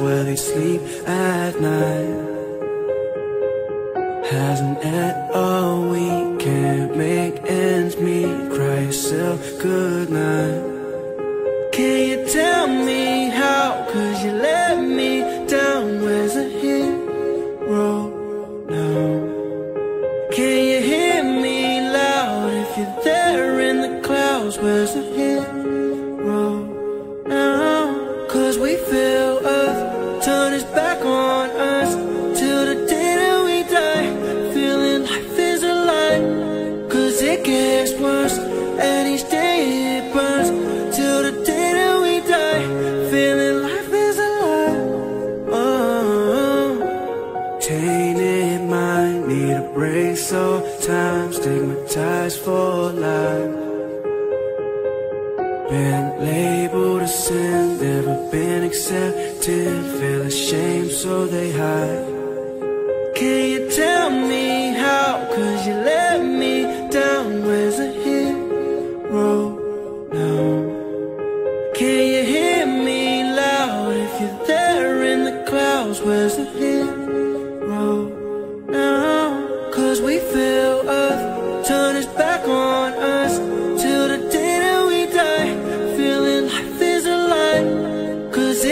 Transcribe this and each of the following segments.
where they sleep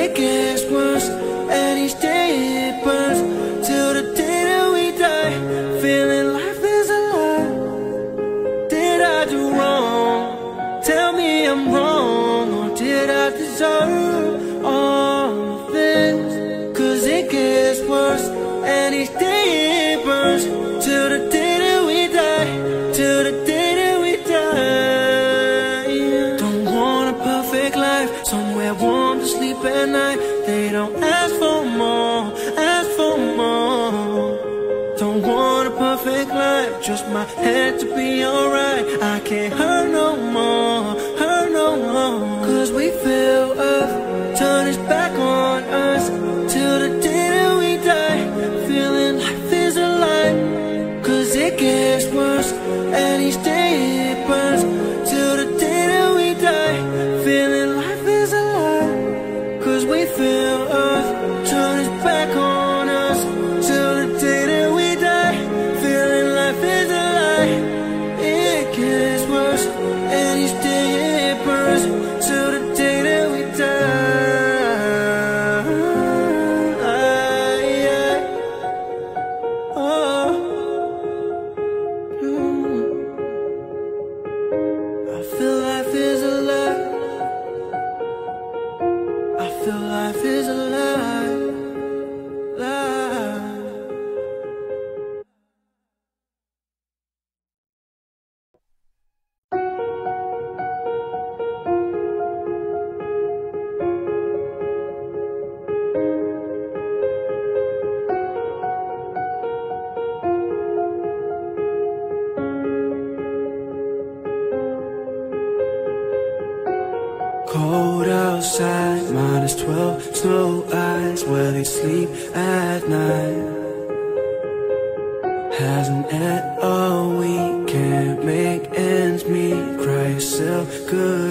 it gets worse at each. had to be alright. I can't hurt. outside, minus 12 snow eyes where they sleep at night. Hasn't at all, we can't make ends meet. Cry yourself good.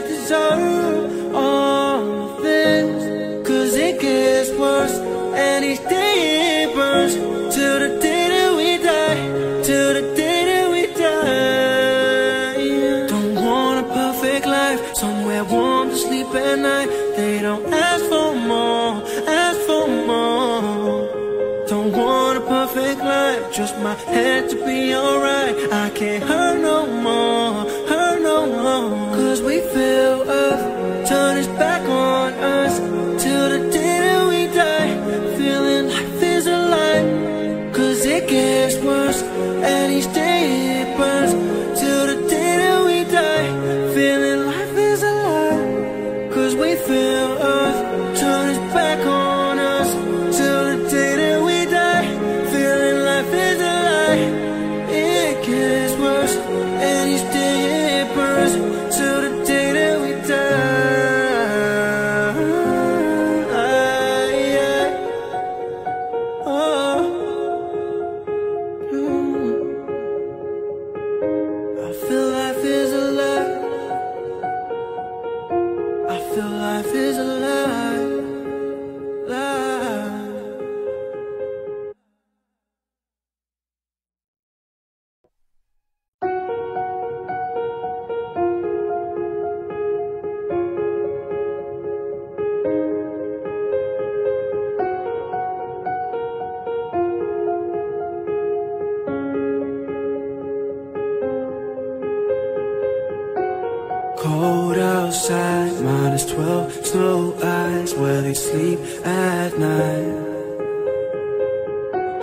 Deserve all the things. Cause it gets worse and each day it burns Till the day that we die, till the day that we die. Don't want a perfect life, somewhere warm to sleep at night. They don't ask for more, ask for more. Don't want a perfect life, just my head to be alright. I can't hurt no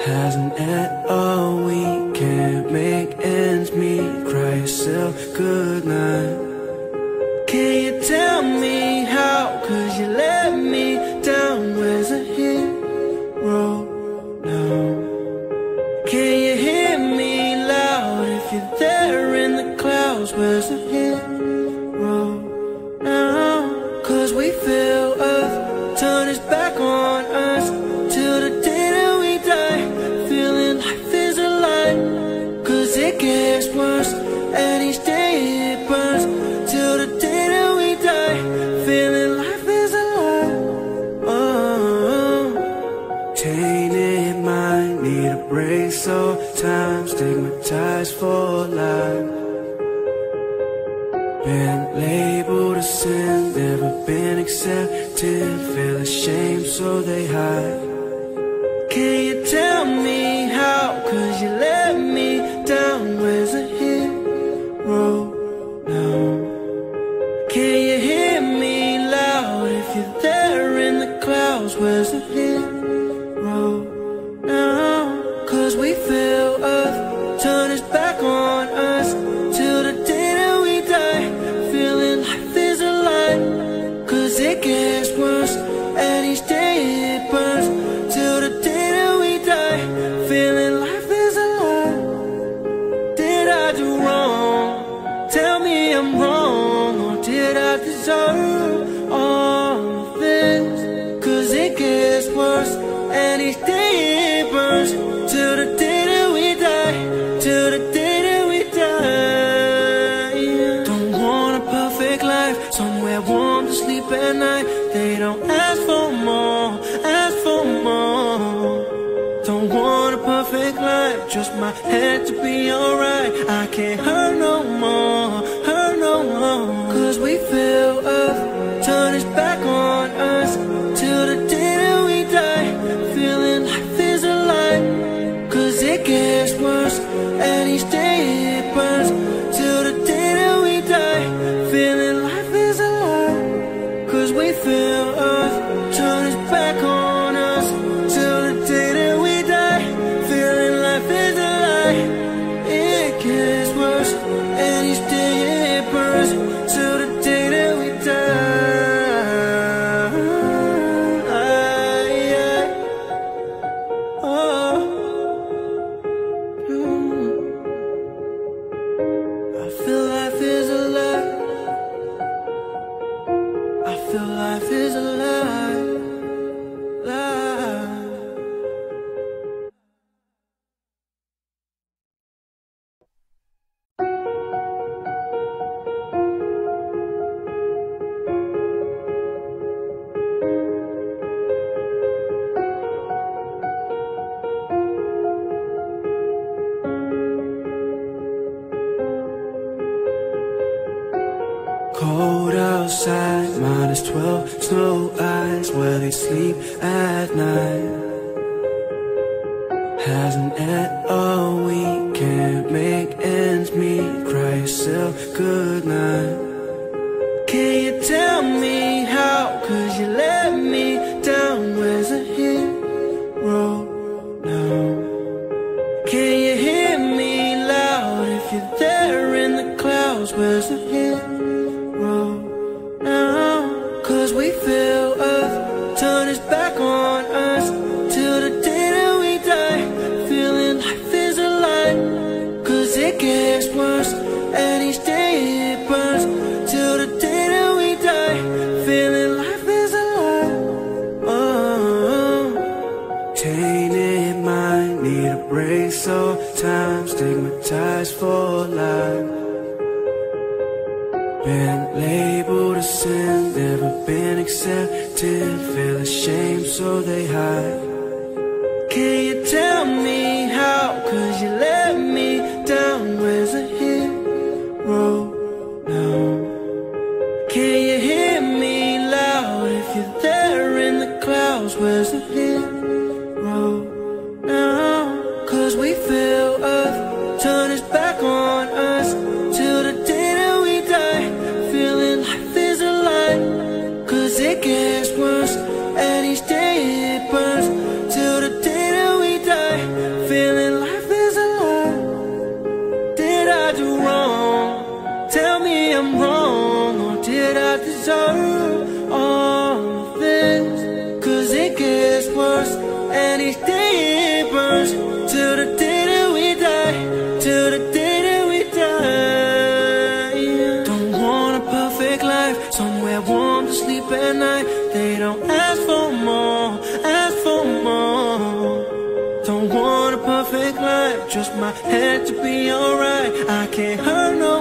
Hasn't at all, we can't make ends meet. Cry yourself goodnight life. Somewhere warm to sleep at night. They don't ask for more, ask for more. Don't want a perfect life. Just my head to be alright. I can't hurt no one Hurt no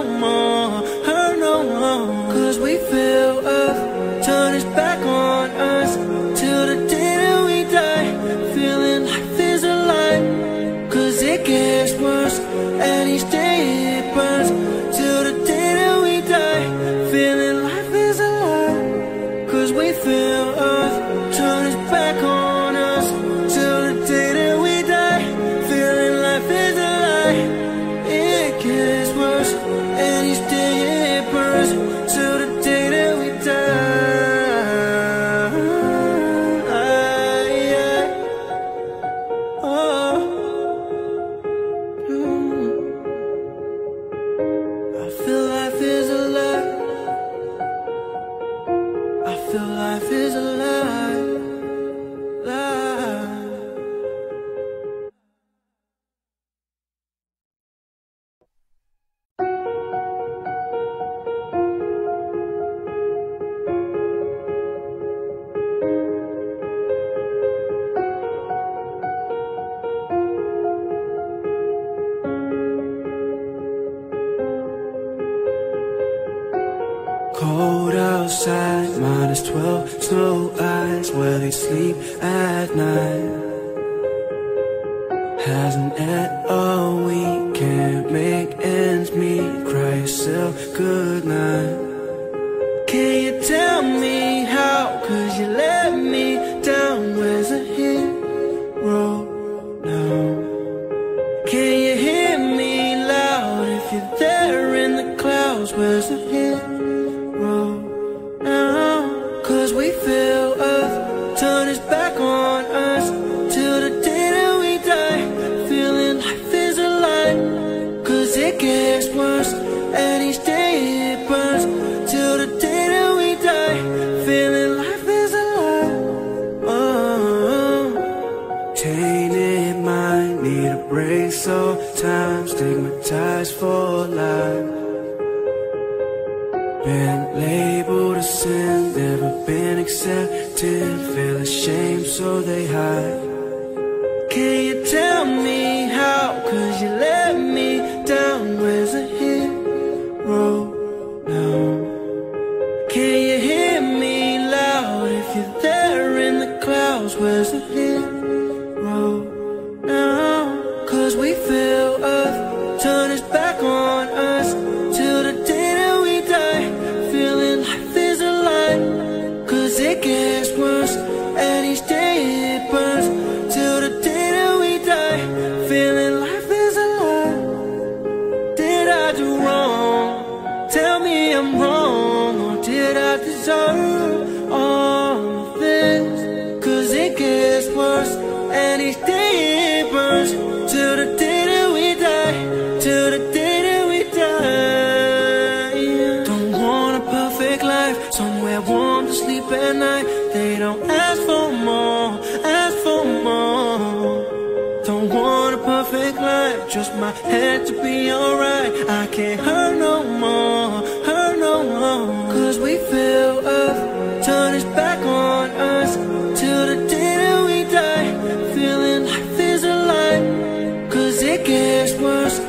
turn his back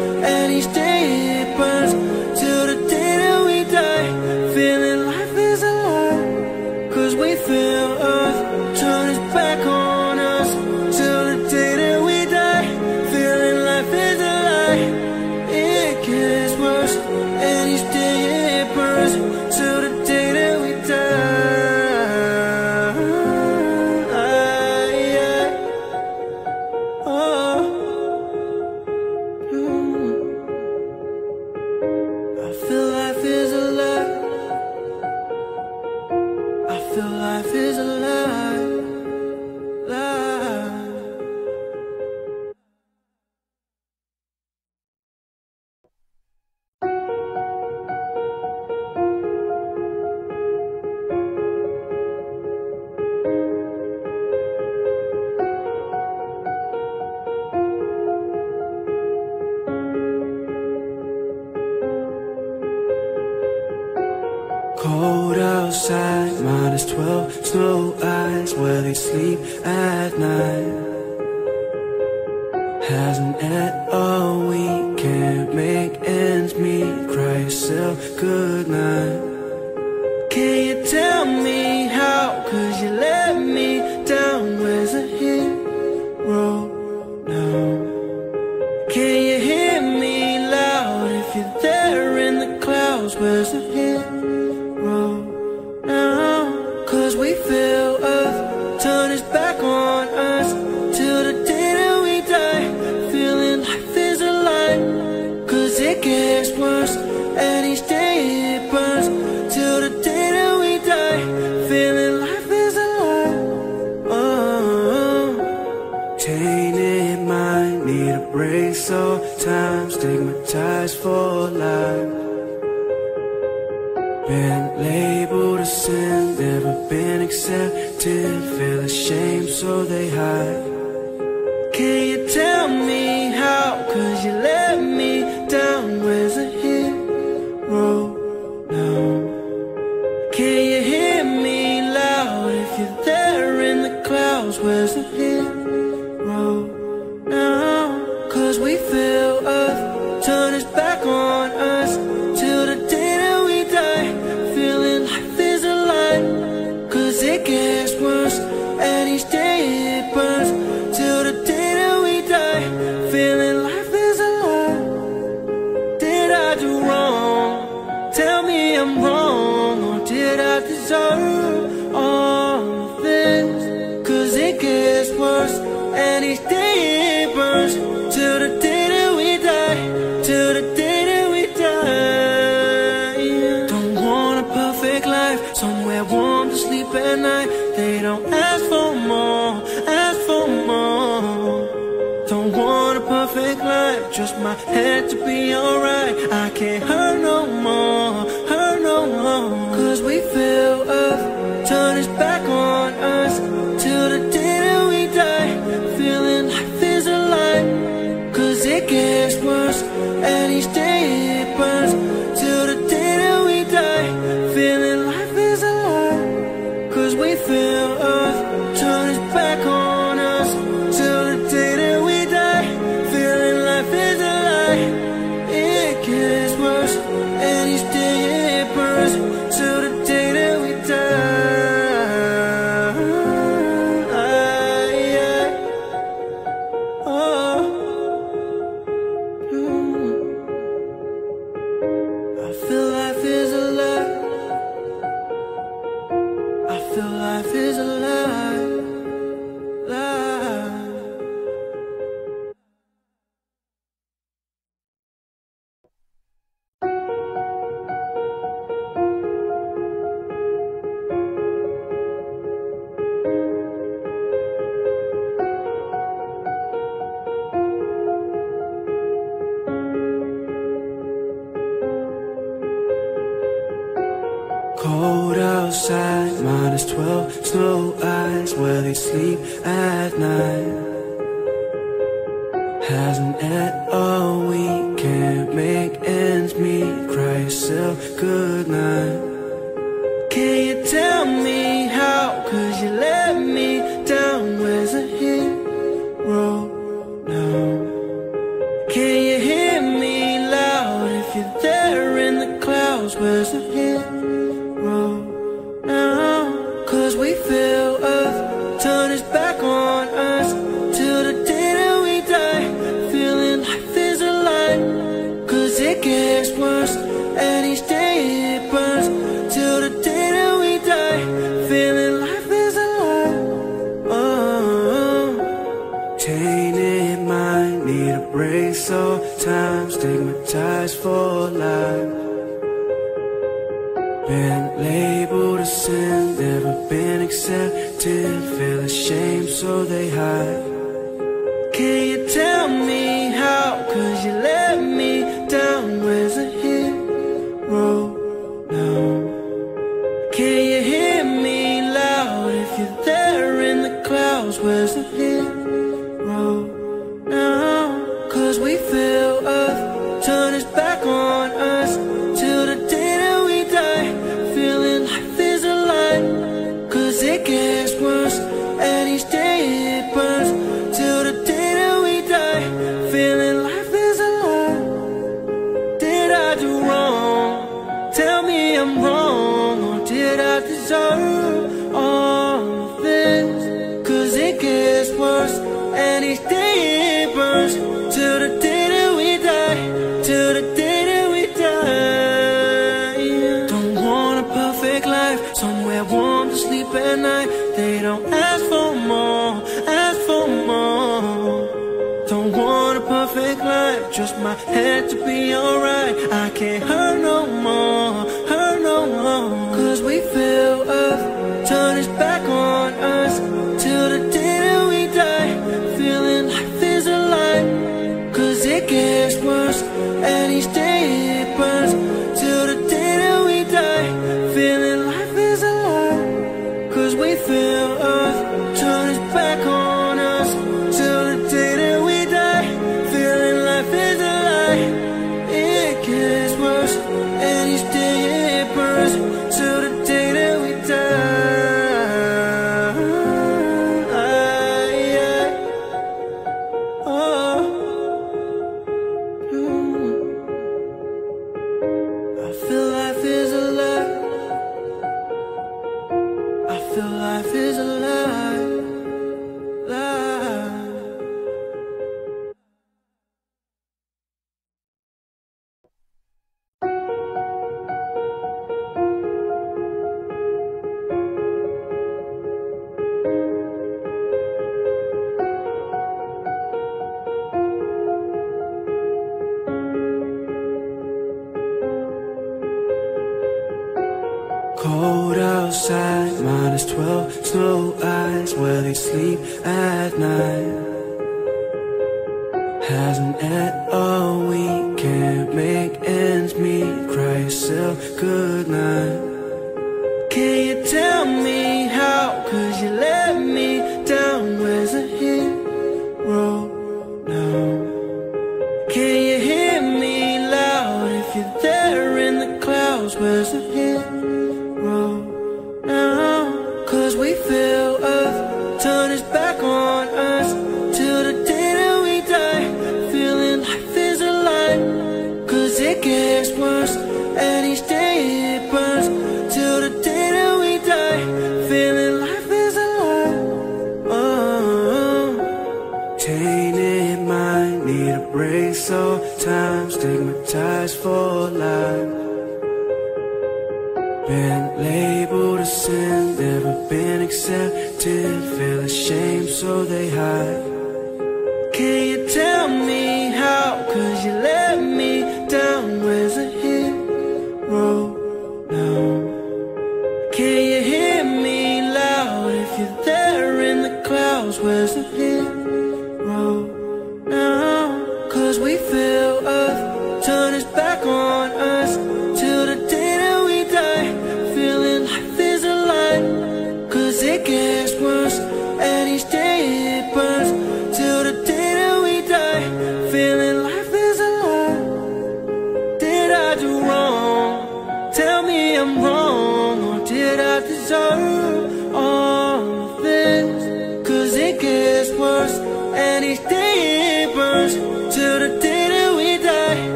And he's day Labeled a sin, never been accepted. Feel ashamed so they hide. Can you tell me 嘿。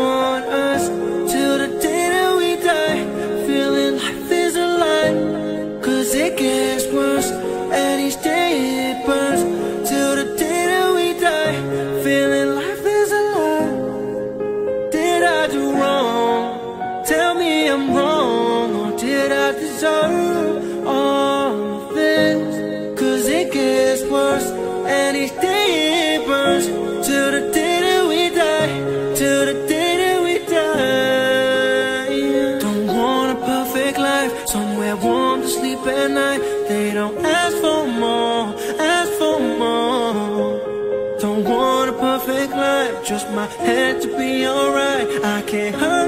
Its head to be alright. I can't hurt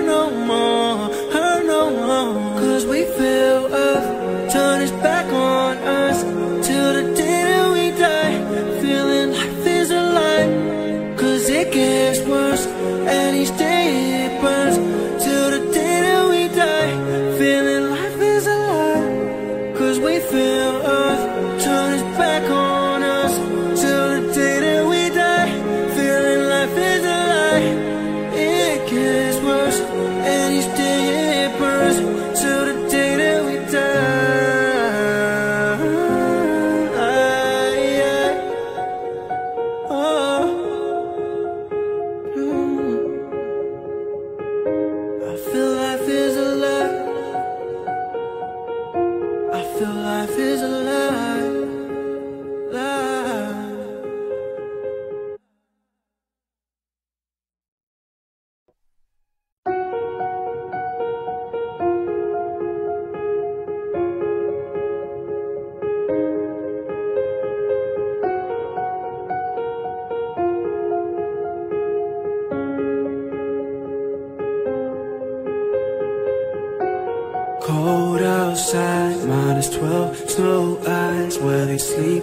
sleep.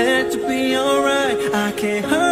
had to be alright. I can't hurt.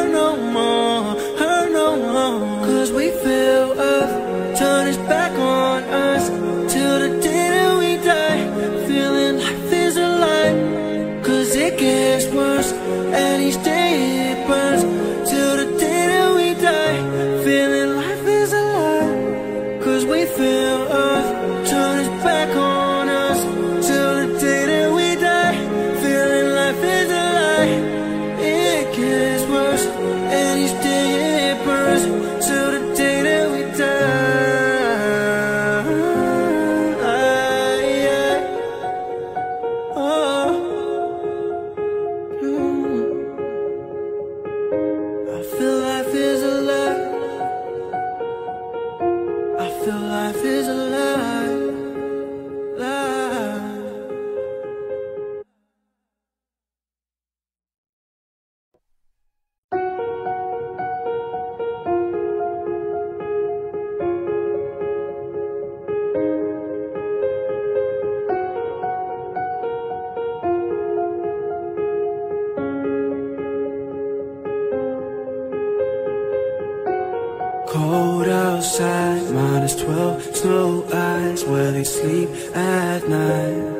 outside, minus 12 Snow eyes where they sleep at night.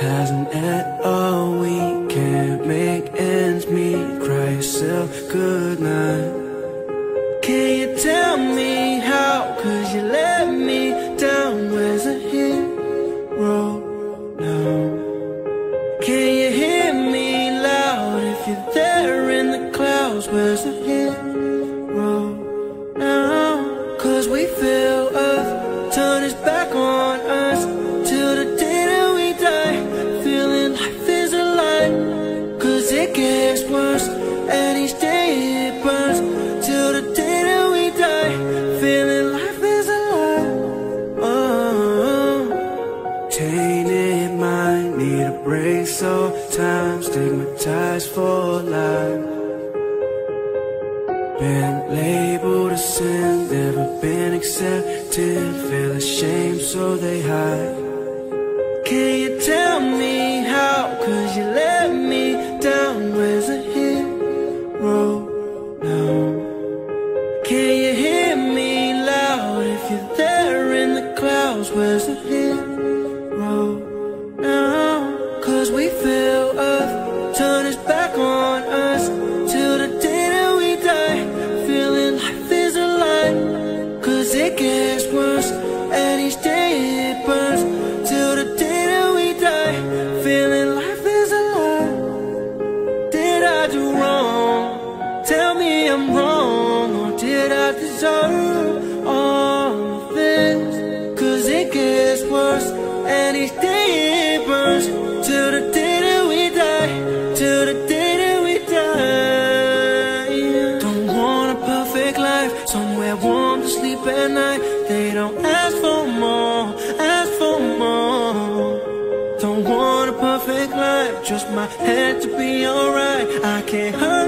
Hasn't at all, oh, we can't make ends meet. Cry yourself good. my head to be alright. I can't hurt.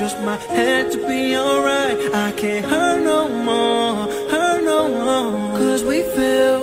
Just my head to be alright. I can't hurt no more, hurt no more. Cause we feel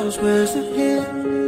clouds? Where's the hero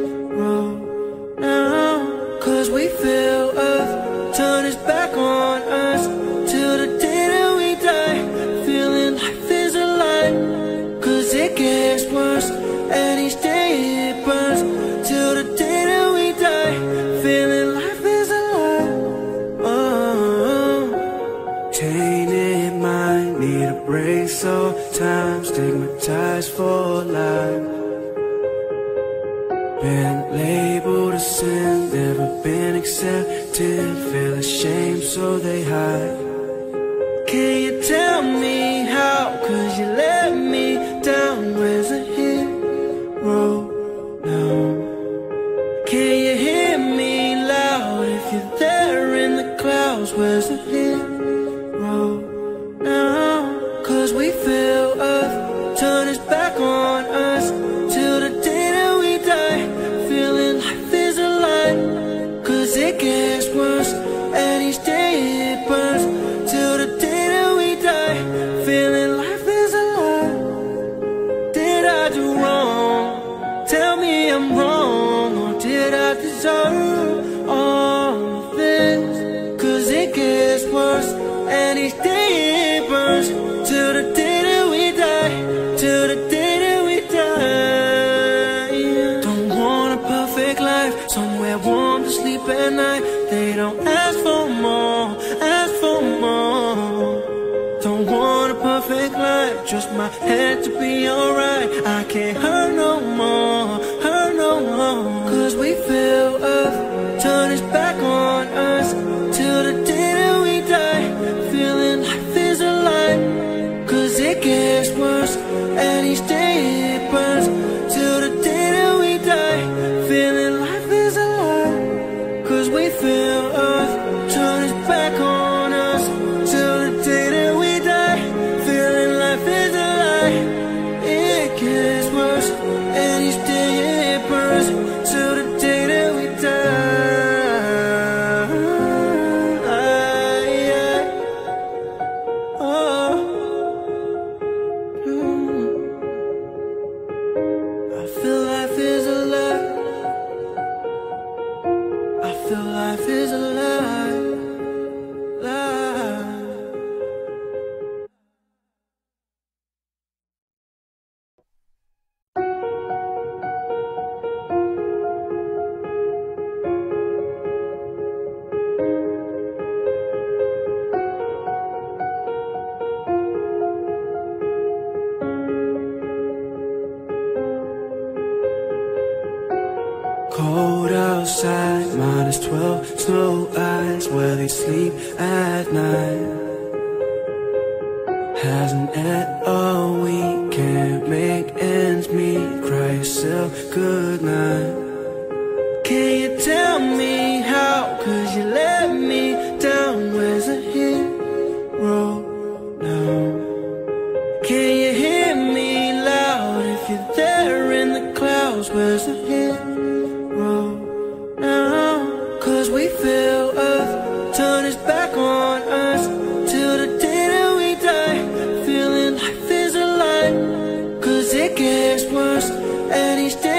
and each day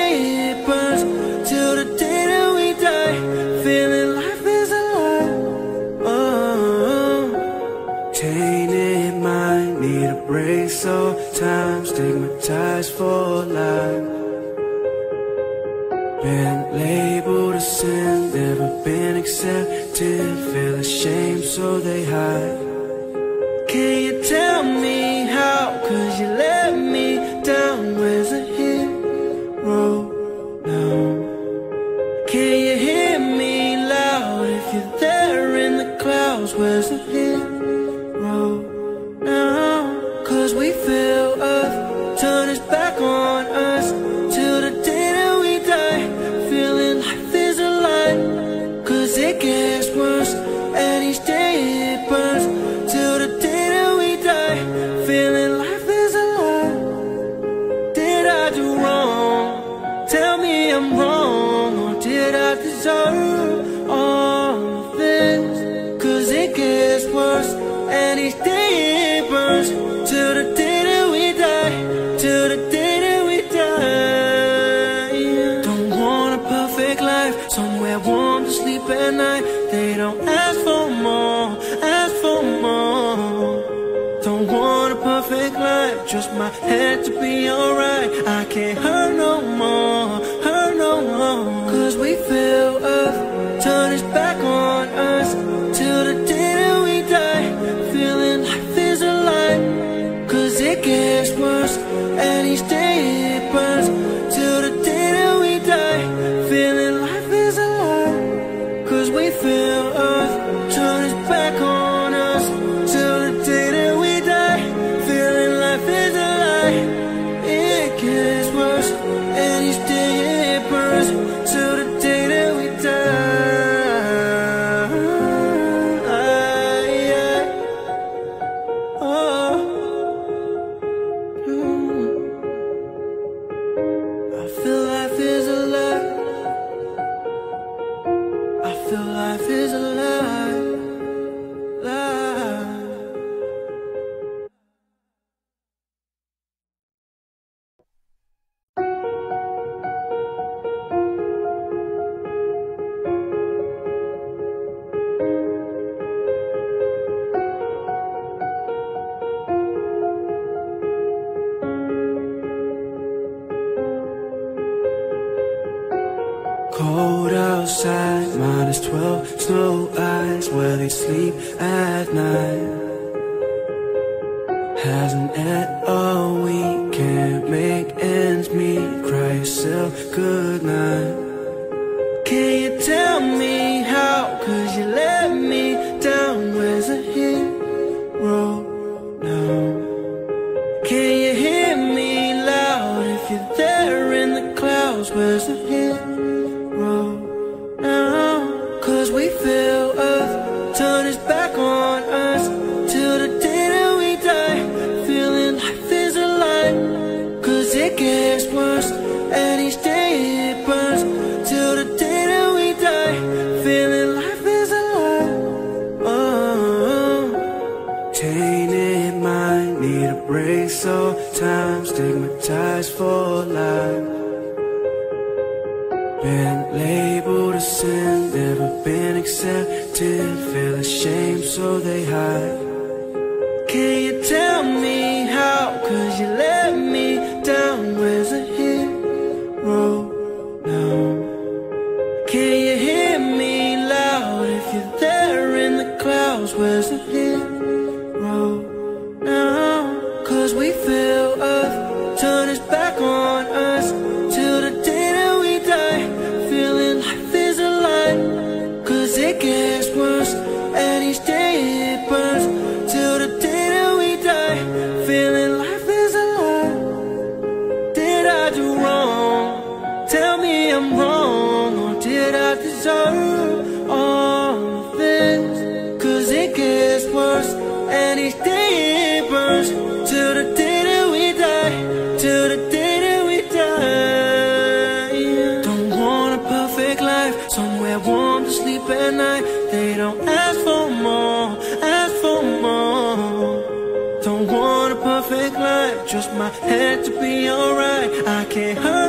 we feel. break so time stigmatized for life. Been labeled a sin, never been accepted. Feel ashamed so they hide. Can you tell me how? Could you let me had to be alright. I can't hurt.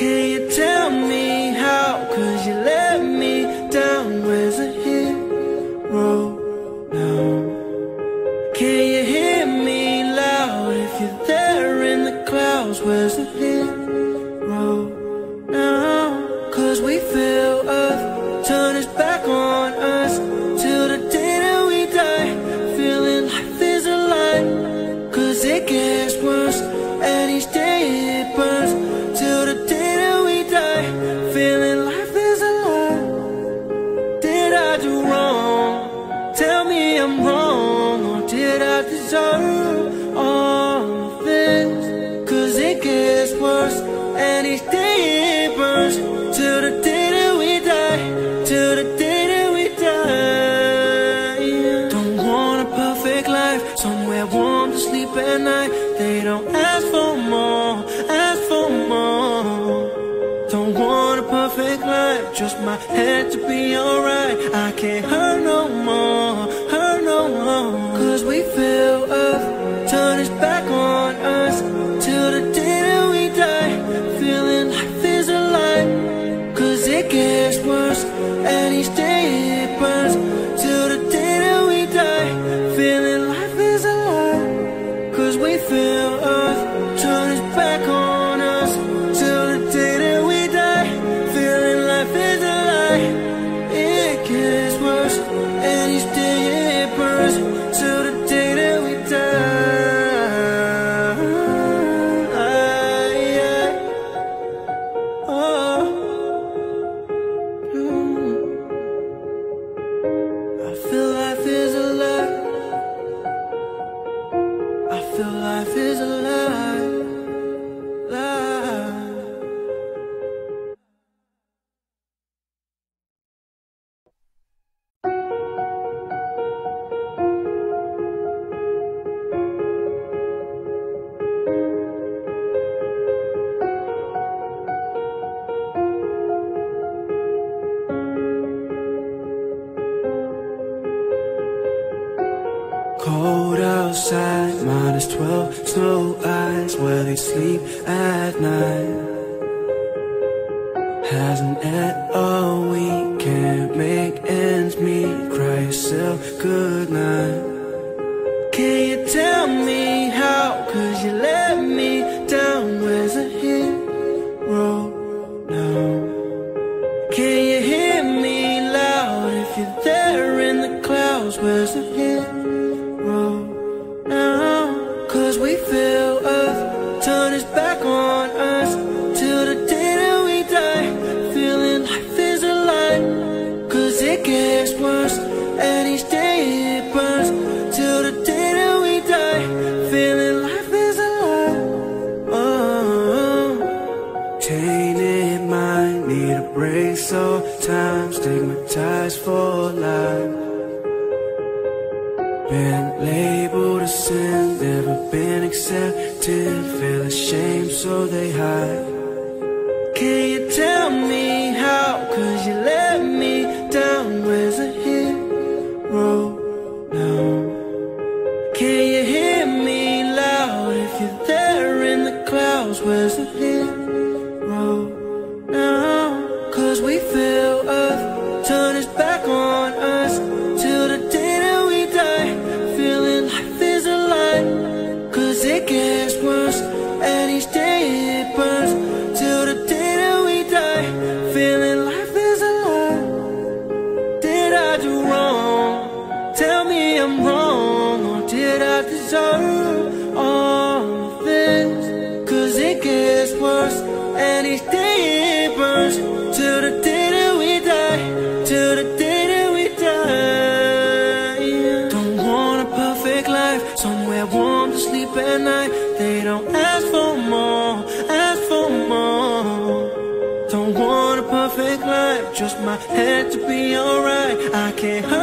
Can you tell me how? could you left. is a love disappear. Now alright.